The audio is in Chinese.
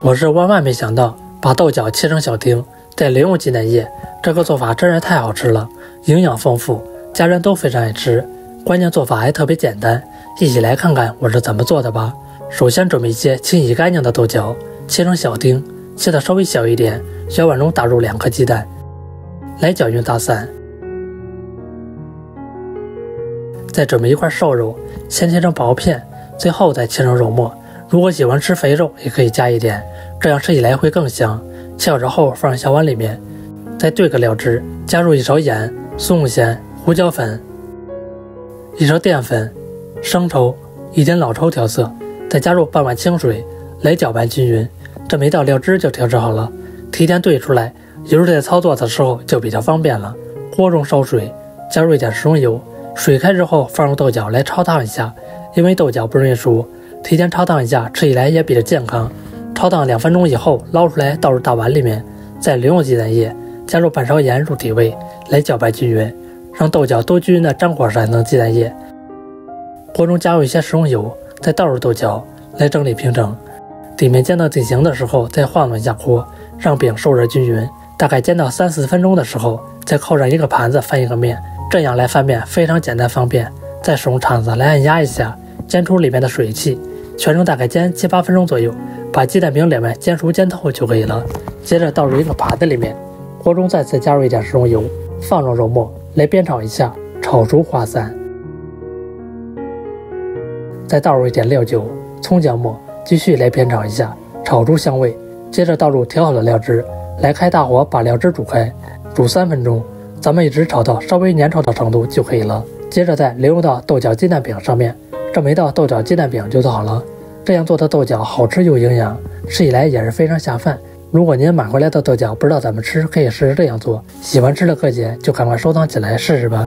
我是万万没想到，把豆角切成小丁，再淋用鸡蛋液，这个做法真是太好吃了，营养丰富，家人都非常爱吃。关键做法还特别简单，一起来看看我是怎么做的吧。首先准备一些清洗干净的豆角，切成小丁，切的稍微小一点。小碗中打入两颗鸡蛋，来搅匀打散。再准备一块瘦肉，先切成薄片，最后再切成肉末。如果喜欢吃肥肉，也可以加一点，这样吃起来会更香。切好之后放入小碗里面，再兑个料汁，加入一勺盐、松露咸、胡椒粉，一勺淀粉、生抽，一点老抽调色，再加入半碗清水，来搅拌均匀。这么一道料汁就调制好了，提前兑出来，有时在操作的时候就比较方便了。锅中烧水，加入一点食用油。水开之后，放入豆角来焯烫一下，因为豆角不容易熟，提前焯烫一下，吃起来也比较健康。焯烫两分钟以后，捞出来倒入大碗里面，再淋用鸡蛋液，加入半勺盐入底味，来搅拌均匀，让豆角都均匀的粘裹上层鸡蛋液。锅中加入一些食用油，再倒入豆角，来整理平整。底面煎到定型的时候，再晃动一下锅，让饼受热均匀。大概煎到三四分钟的时候，再扣上一个盘子翻一个面。这样来翻面非常简单方便，再使用铲子来按压一下，煎出里面的水汽。全程大概煎七八分钟左右，把鸡蛋饼两面煎熟煎透就可以了。接着倒入一个盘子里面，锅中再次加入一点食用油，放入肉末来煸炒一下，炒熟滑散。再倒入一点料酒、葱姜末，继续来煸炒一下，炒出香味。接着倒入调好的料汁，来开大火把料汁煮开，煮三分钟。咱们一直炒到稍微粘稠的程度就可以了。接着再淋入到豆角鸡蛋饼上面，这么一道豆角鸡蛋饼就做好了。这样做的豆角好吃又营养，吃起来也是非常下饭。如果您买回来的豆角不知道怎么吃，可以试试这样做。喜欢吃的各姐就赶快收藏起来试试吧。